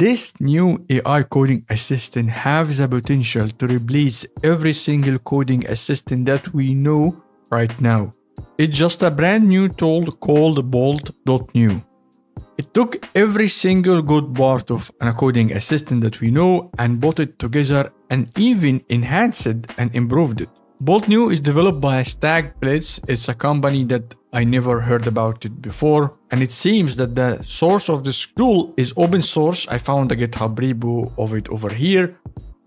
This new AI coding assistant has the potential to replace every single coding assistant that we know right now. It's just a brand new tool called Bolt.new. It took every single good part of an coding assistant that we know and put it together and even enhanced it and improved it. Bolt New is developed by StackBlitz. It's a company that I never heard about it before. And it seems that the source of this tool is open source. I found a GitHub repo of it over here.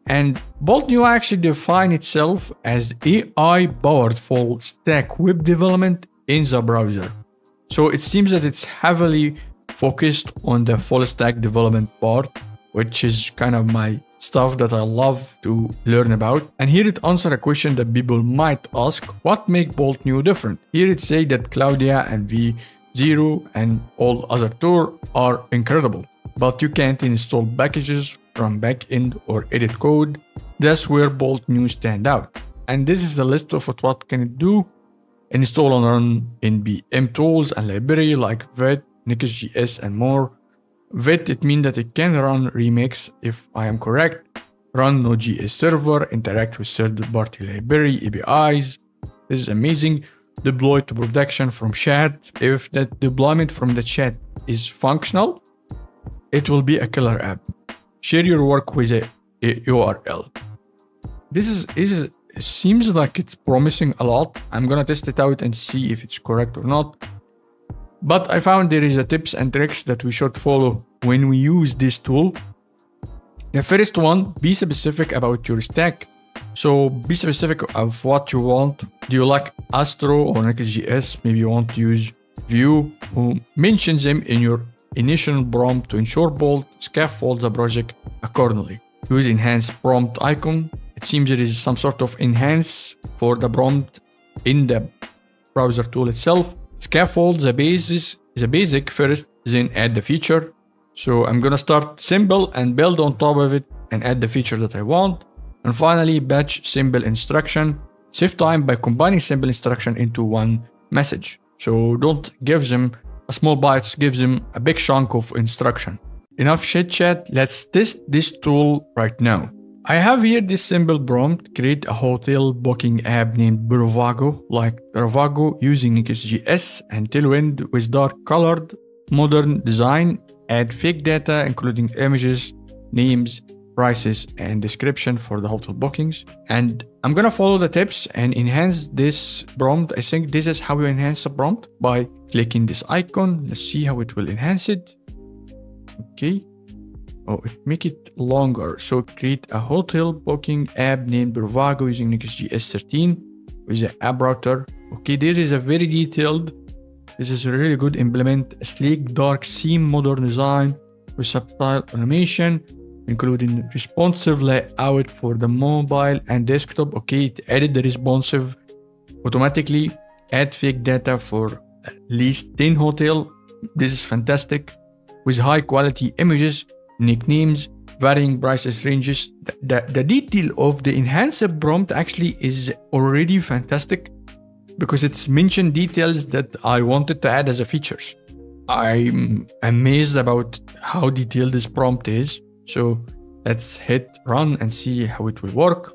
And Bolt New actually defines itself as AI powered full stack web development in the browser. So it seems that it's heavily focused on the full stack development part, which is kind of my stuff that I love to learn about. And here it answers a question that people might ask, what make Bolt New different? Here it say that Claude AI and V0 and all other tools are incredible, but you can't install packages from backend or edit code. That's where Bolt New stand out. And this is the list of what can it do. Install and run NPM tools and library like Vite, Next.js and more. Vite, it means that it can run Remix if I am correct, run Node.js server, interact with third-party library, APIs. This is amazing. Deploy to production from chat. If that deployment from the chat is functional, it will be a killer app. Share your work with a, a URL. This is, is seems like it's promising a lot. I'm gonna test it out and see if it's correct or not. But I found there is a tips and tricks that we should follow when we use this tool. The first one, be specific about your stack. So be specific of what you want. Do you like Astro or Next.js? Maybe you want to use Vue. Who mentions them in your initial prompt to ensure Bolt scaffold the project accordingly. Use enhanced prompt icon. It seems there is some sort of enhance for the prompt in the browser tool itself scaffold the basis the basic first then add the feature. So i'm gonna start simple and build on top of it and add the feature that i want. And finally batch simple instruction. Save time by combining simple instruction into one message. So don't give them a small bytes gives them a big chunk of instruction. Enough chit chat. Let's test this tool right now I have here this simple prompt, create a hotel booking app named Bravago, like Bravago using Next.js and Tailwind with dark colored, modern design, add fake data including images, names, prices, and description for the hotel bookings. And I'm gonna follow the tips and enhance this prompt. I think this is how you enhance a prompt by clicking this icon. Let's see how it will enhance it. Okay, Oh, make it longer. So create a hotel booking app named Bravago using Next.js 13 with the app router. Okay, this is a very detailed. This is a really good implement sleek, dark theme, modern design with subtle animation, including responsive layout for the mobile and desktop. Okay, it added the responsive automatically. Add fake data for at least 10 hotel. This is fantastic with high quality images nicknames, varying prices ranges. The, the detail of the enhancer prompt actually is already fantastic because it's mentioned details that I wanted to add as a features. I'm amazed about how detailed this prompt is. So let's hit run and see how it will work.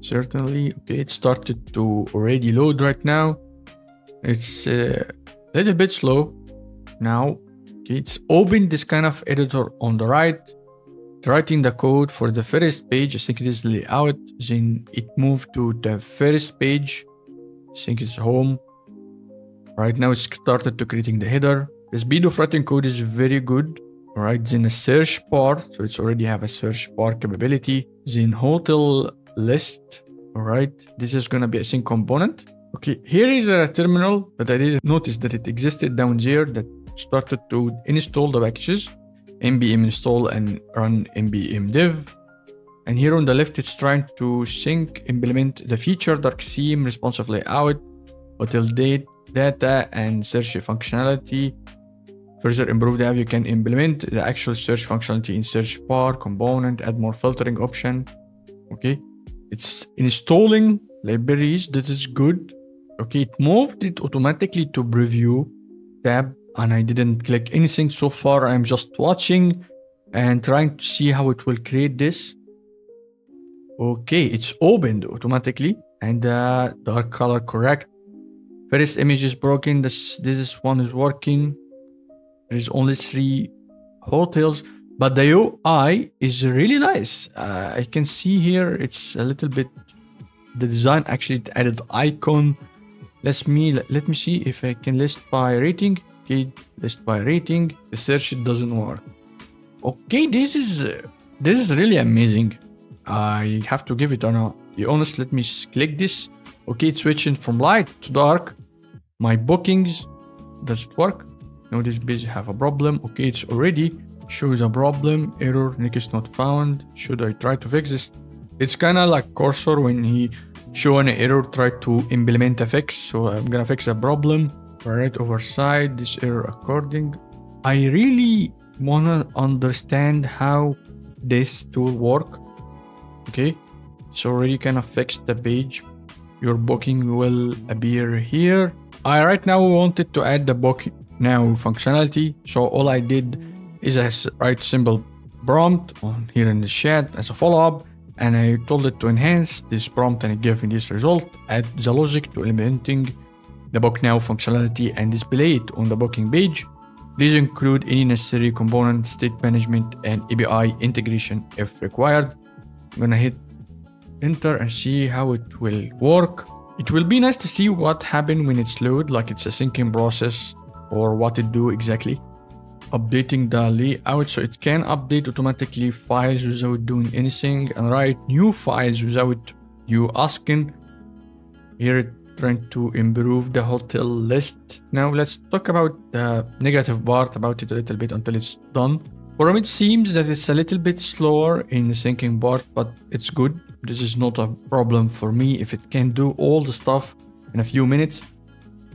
Certainly, okay, it started to already load right now. It's a little bit slow now Okay, it's open this kind of editor on the right, writing the code for the first page. I think it is layout. Then it moved to the first page. I think it's home. Right now it's started to creating the header. The speed of writing code is very good. Right, then a search bar, so it's already have a search bar capability. Then hotel list. All right, this is gonna be a sync component. Okay, here is a terminal that I didn't notice that it existed down there that started to install the packages. Npm install and run npm dev. And here on the left it's trying to sync implement the feature dark theme responsive layout hotel date data and search functionality. Further improve the app you can implement the actual search functionality in search bar component add more filtering option. Okay? It's installing libraries. This is good. Okay? It moved it automatically to preview tab and I didn't click anything so far. I'm just watching and trying to see how it will create this. Okay, it's opened automatically and uh, dark color correct. First image is broken. This this one is working. There's only three hotels, but the UI is really nice. Uh, I can see here it's a little bit. The design actually added icon. Let me let me see if I can list by rating. Okay, list by rating. The search it doesn't work. Okay, this is uh, this is really amazing. I have to give it an be honest. Let me click this. Okay, it's switching from light to dark. My bookings, does it work? No, this page have a problem. Okay, it's already shows a problem. Error, nick is not found. Should I try to fix this? It's kind of like cursor when he show an error, try to implement a fix. So I'm gonna fix a problem. Right overside this error according. I really wanna understand how this tool work. Okay, so already kind of fixed the page. Your booking will appear here. I right now wanted to add the book now functionality. So all I did is I write simple prompt on here in the chat as a follow-up and I told it to enhance this prompt and it gave me this result. Add the logic to implementing the book now functionality and display it on the booking page. Please include any necessary component, state management, and API integration if required. I'm gonna hit enter and see how it will work. It will be nice to see what happened when it's load, like it's a syncing process or what it do exactly. Updating the layout so it can update automatically files without doing anything and write new files without you asking. Here it trying to improve the hotel list. Now let's talk about the negative part about it a little bit until it's done. For me, it seems that it's a little bit slower in the syncing part, but it's good. This is not a problem for me if it can do all the stuff in a few minutes.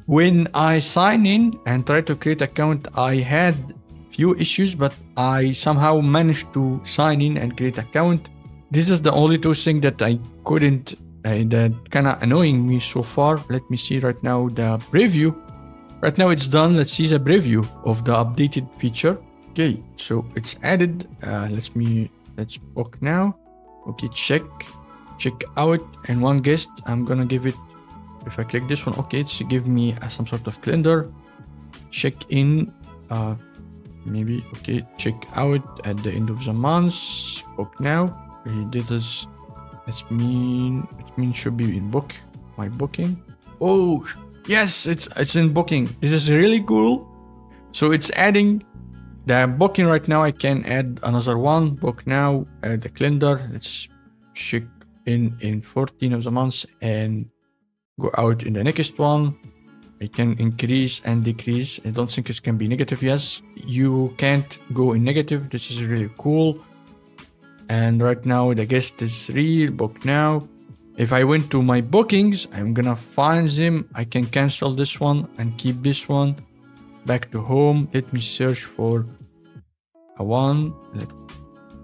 When I sign in and try to create account, I had few issues, but I somehow managed to sign in and create account. This is the only two things that I couldn't, uh, that kind of annoying me so far. Let me see right now the preview. Right now it's done. Let's see the preview of the updated feature. Okay, so it's added. Uh, let me, let's book now. Okay, check check out and one guest i'm gonna give it if i click this one okay it's give me uh, some sort of calendar check in uh maybe okay check out at the end of the month book now this is let's mean it mean should be in book my booking. Oh yes it's it's in booking. This is really cool. So it's adding the booking right now i can add another one book now uh, the calendar. Let's check in in 14 of the months and go out in the next one. I can increase and decrease. I don't think it can be negative yes. You can't go in negative. This is really cool and right now the guest is real book now if I went to my bookings I'm gonna find them I can cancel this one and keep this one back to home let me search for a one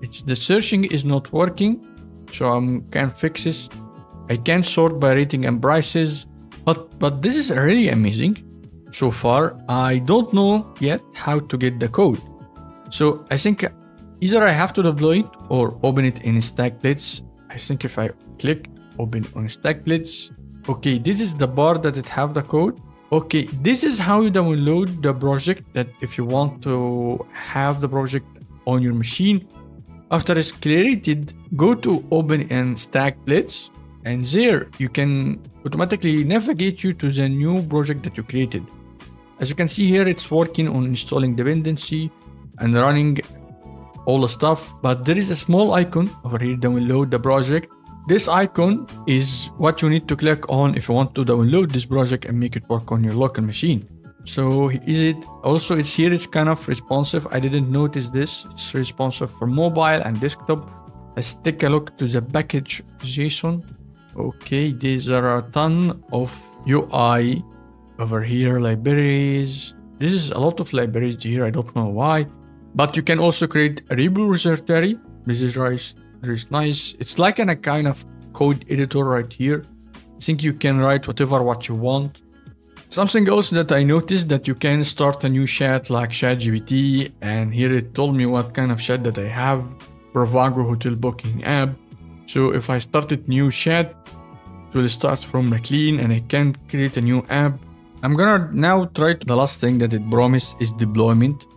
it's the searching is not working so I can fix this. I can sort by rating and prices, but, but this is really amazing. So far, I don't know yet how to get the code. So I think either I have to deploy it or open it in StackBlitz. I think if I click open on StackBlitz, okay, this is the bar that it have the code. Okay, this is how you download the project that if you want to have the project on your machine, after it's created, go to open and StackBlitz and there you can automatically navigate you to the new project that you created. As you can see here, it's working on installing dependency and running all the stuff, but there is a small icon over here, download the project. This icon is what you need to click on if you want to download this project and make it work on your local machine. So is it also it's here it's kind of responsive. I didn't notice this. It's responsive for mobile and desktop. Let's take a look to the package JSON. Okay, these are a ton of UI over here, libraries. This is a lot of libraries here. I don't know why, but you can also create a repository. This is. This is nice. It's like a kind of code editor right here. I think you can write whatever what you want Something else that I noticed that you can start a new chat like ChatGPT and here it told me what kind of chat that I have, Bravago hotel booking app. So if I started new chat, it will start from a clean and I can create a new app. I'm gonna now try the last thing that it promised is deployment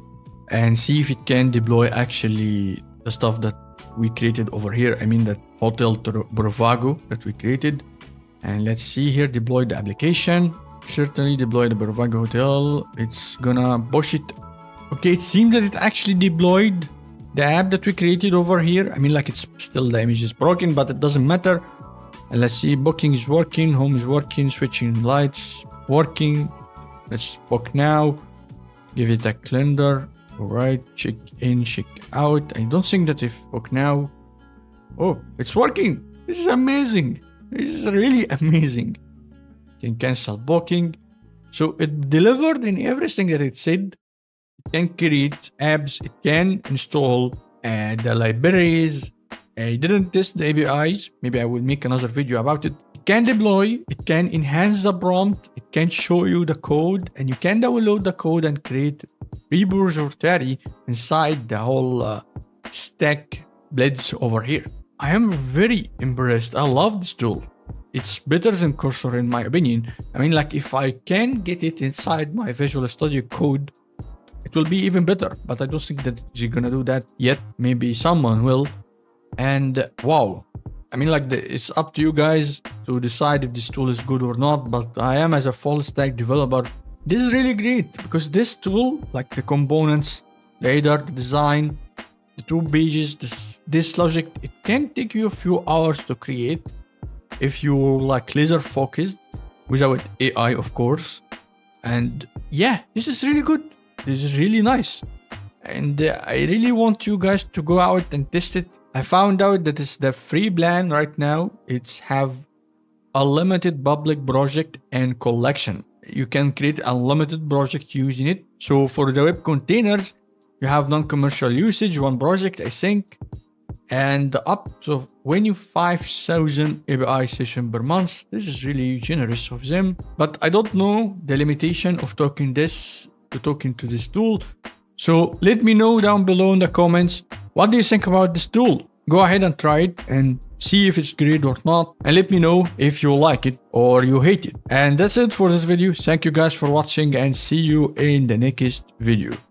and see if it can deploy actually the stuff that we created over here. I mean that hotel Bravago that we created. And let's see here, deploy the application certainly deploy the Bravago Hotel. It's gonna push it. Okay, it seems that it actually deployed the app that we created over here. I mean, like it's still the image is broken, but it doesn't matter. And let's see, booking is working, home is working, switching lights working. Let's book now. Give it a calendar. All right, check in, check out. I don't think that if book now. Oh, it's working. This is amazing. This is really amazing can cancel booking. So it delivered in everything that it said. It can create apps, it can install uh, the libraries. I didn't test the APIs. Maybe I will make another video about it. It can deploy, it can enhance the prompt, it can show you the code, and you can download the code and create repository inside the whole uh, stack blades over here. I am very impressed. I love this tool it's better than Cursor in my opinion. I mean, like if I can get it inside my Visual Studio Code, it will be even better. But I don't think that you're gonna do that yet. Maybe someone will. And wow, I mean, like the, it's up to you guys to decide if this tool is good or not. But I am as a full stack developer. This is really great because this tool, like the components, the header, the design, the two pages, this, this logic, it can take you a few hours to create if you like laser focused without AI, of course. And yeah, this is really good. This is really nice. And uh, I really want you guys to go out and test it. I found out that it's the free plan right now. It's have a limited public project and collection. You can create unlimited project using it. So for the web containers, you have non-commercial usage, one project, I think and up to 25,000 API session per month. This is really generous of them, but I don't know the limitation of talking this to talking to this tool. So let me know down below in the comments, what do you think about this tool? Go ahead and try it and see if it's great or not and let me know if you like it or you hate it. And that's it for this video. Thank you guys for watching and see you in the next video.